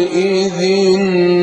يومئذ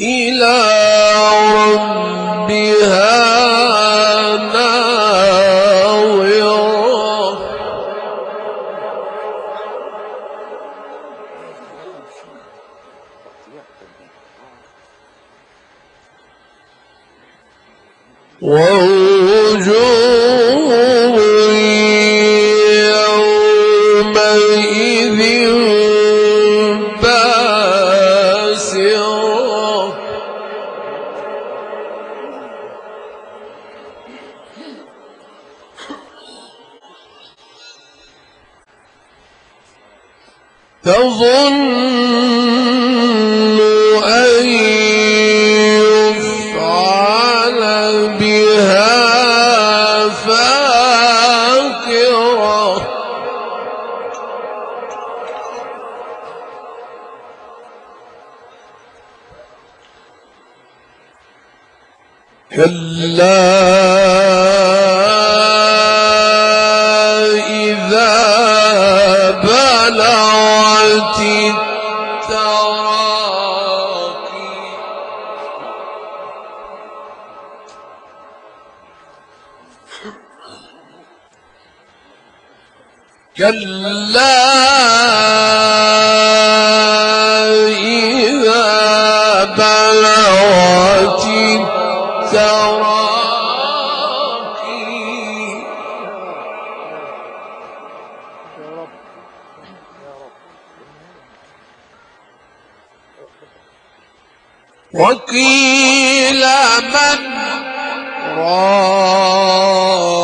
إلى ربها. التراقي وقيل من راق.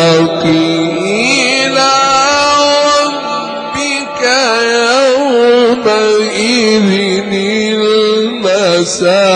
المساق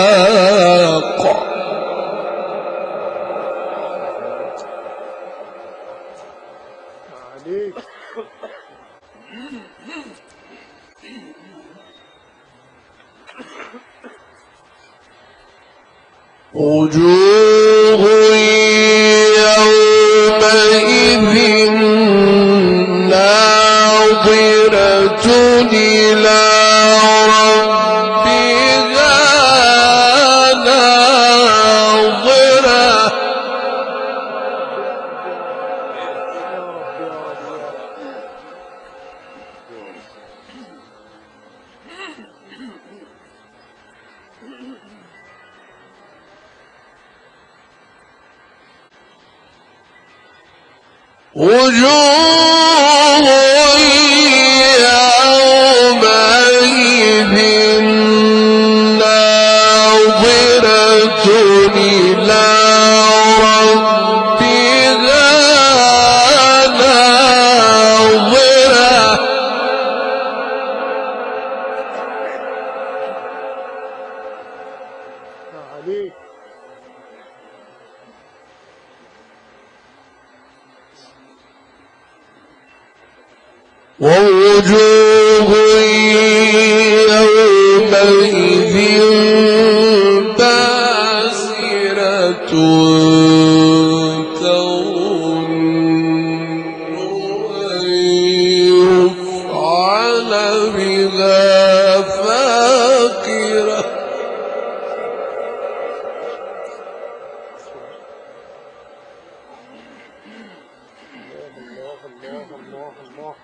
الله الله الله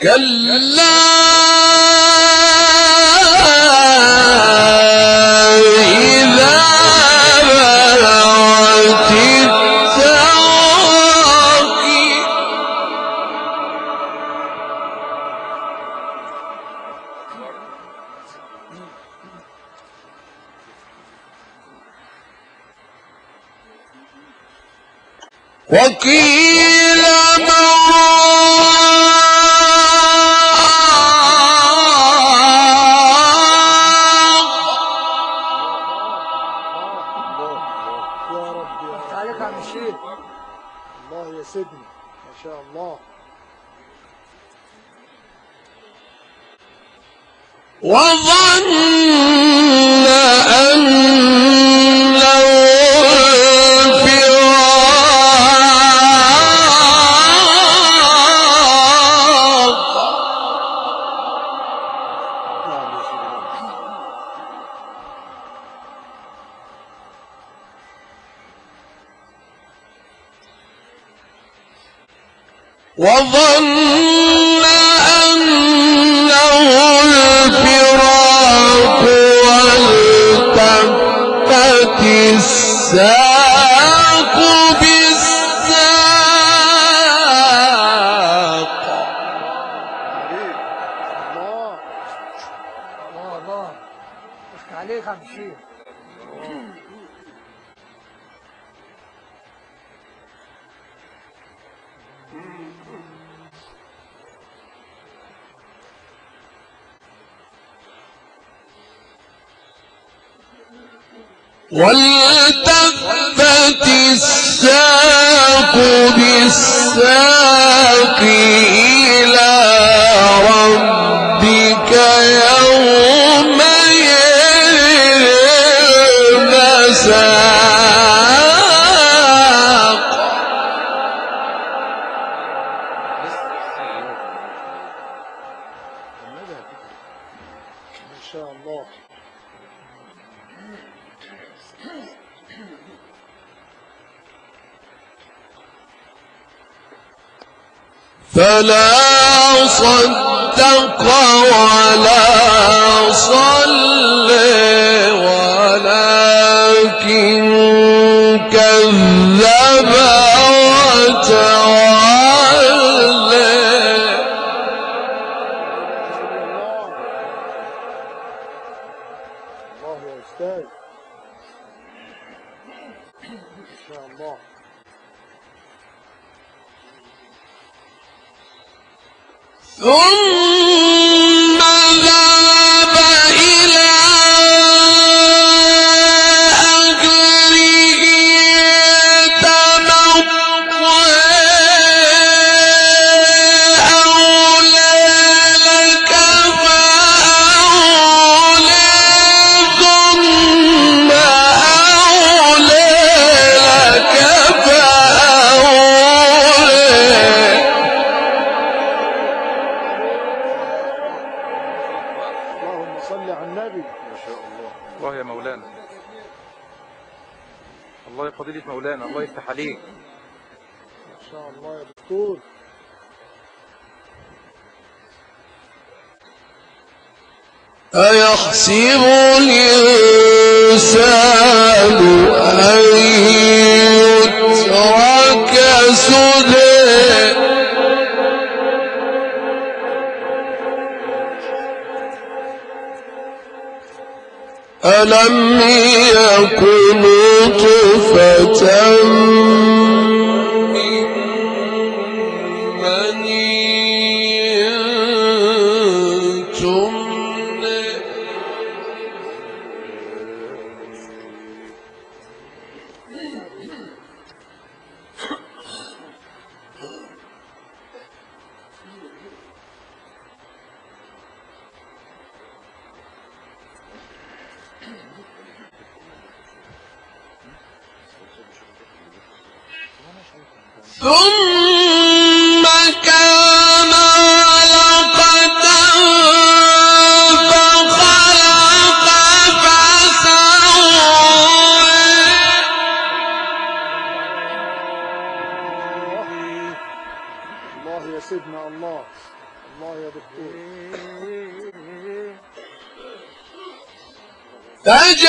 كلا الشيخ الله يا سيدنا ما شاء الله. وظن وظن أنه الفراق والتفت الساق. والتفت الساق بالساق فلا صدق ولا صلى ولكن كذب وتولى. الله يا أستاذ ما شاء الله. ثم صل على النبي. ما شاء الله الله يا مولانا. الله يا لك مولانا الله يفتح عليك. ما شاء الله يا دكتور. أيحسب الإنسان أن ألم يكن طفة 等一下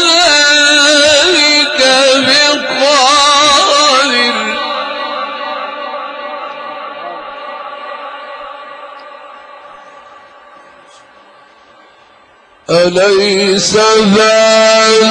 أليس ذلك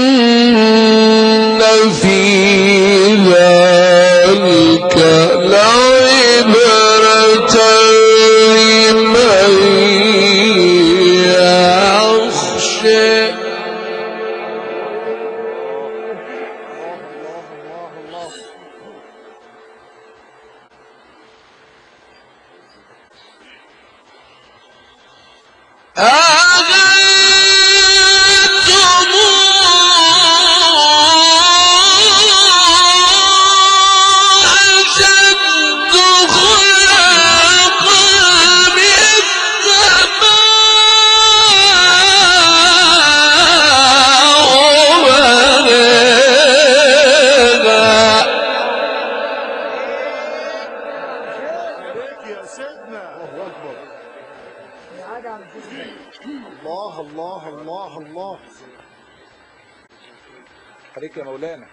عليك يا مولانا.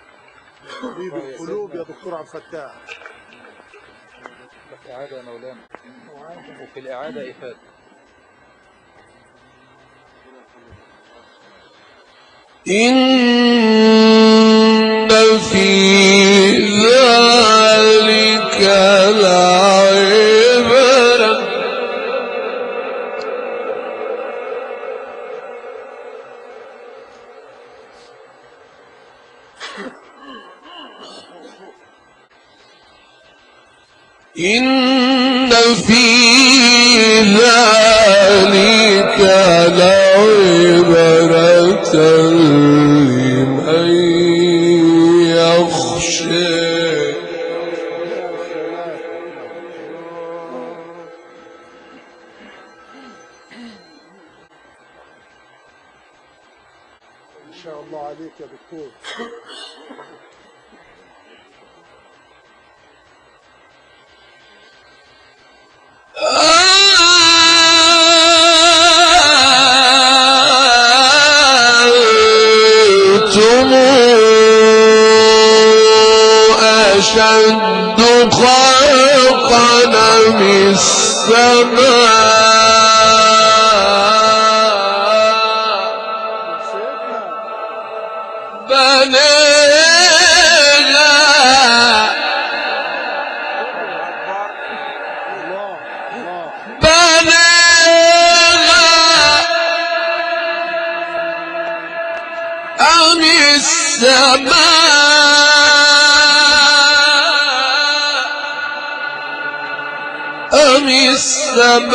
طبيب طيب، القلوب يا دكتور عبد الفتاح. لك إعادة يا مولانا. وفي الإعادة إفادة. إن في ذلك لا إن أنتم أشد خلقا من السماء؟ السماء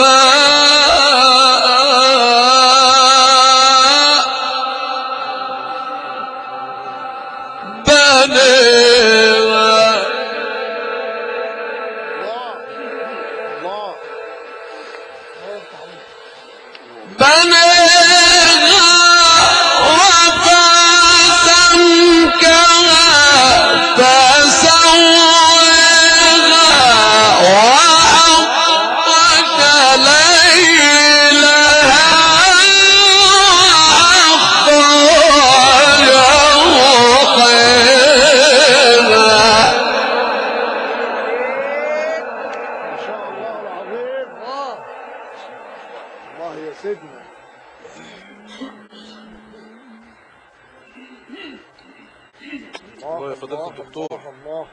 الدكتور. الله.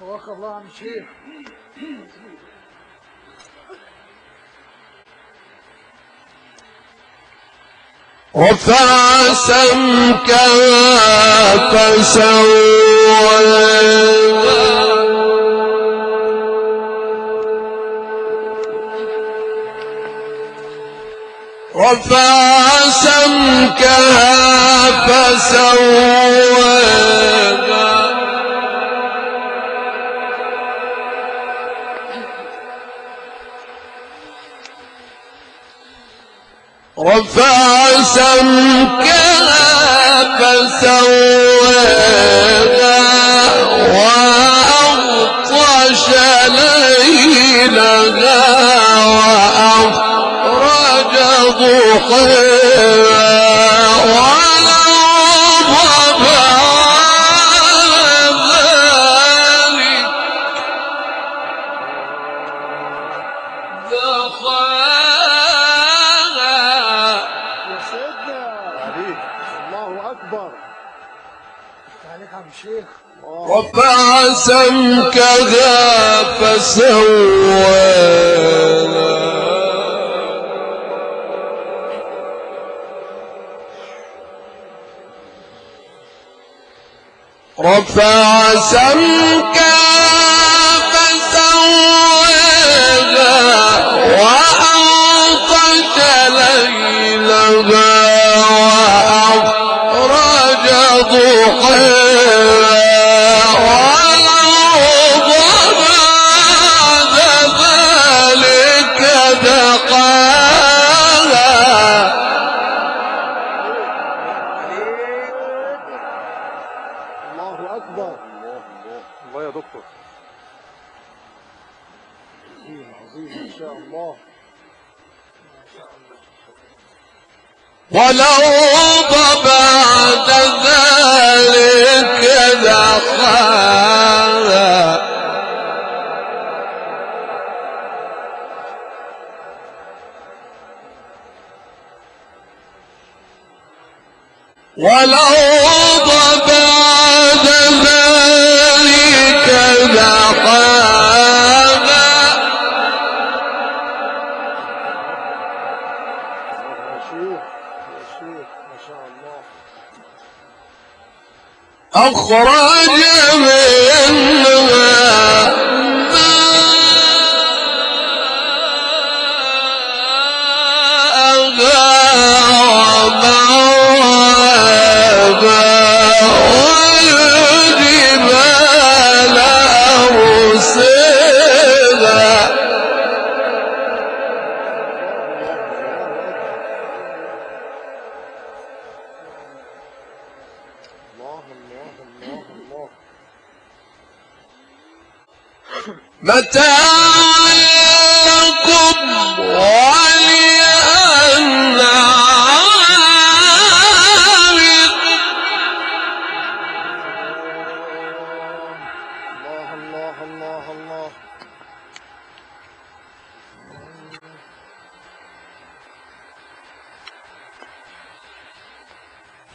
قواك الله عم شيخ. رفع سمكها فسواها رفع سمكها فسواها رفع سمكها فسواها وأغطش ليلها وأخرج ضحيها سمكها فسواها رفع سمكها دكتور. عظيم عظيم إن شاء الله. والأرض بعد ذلك دحاها والأرض أخرج منها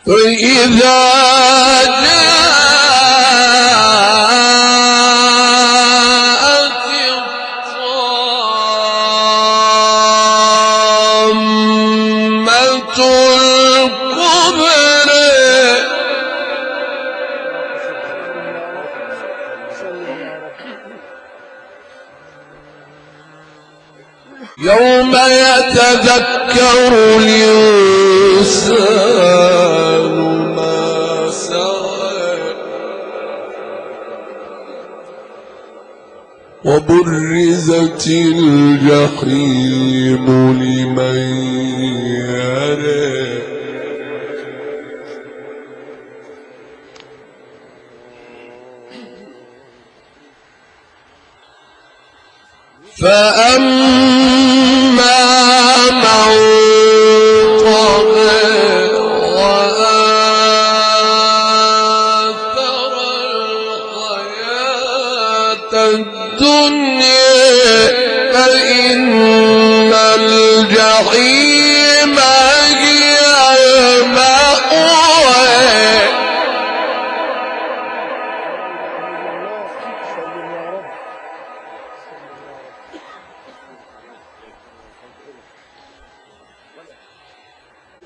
إذا جاء وبرزت الجحيم لمن يرى.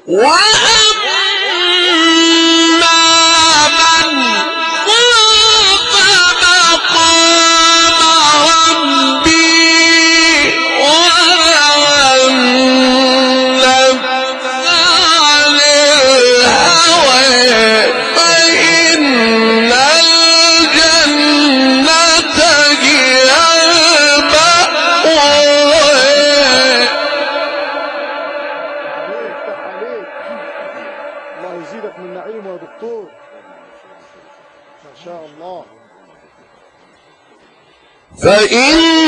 What? ما شاء الله. فإن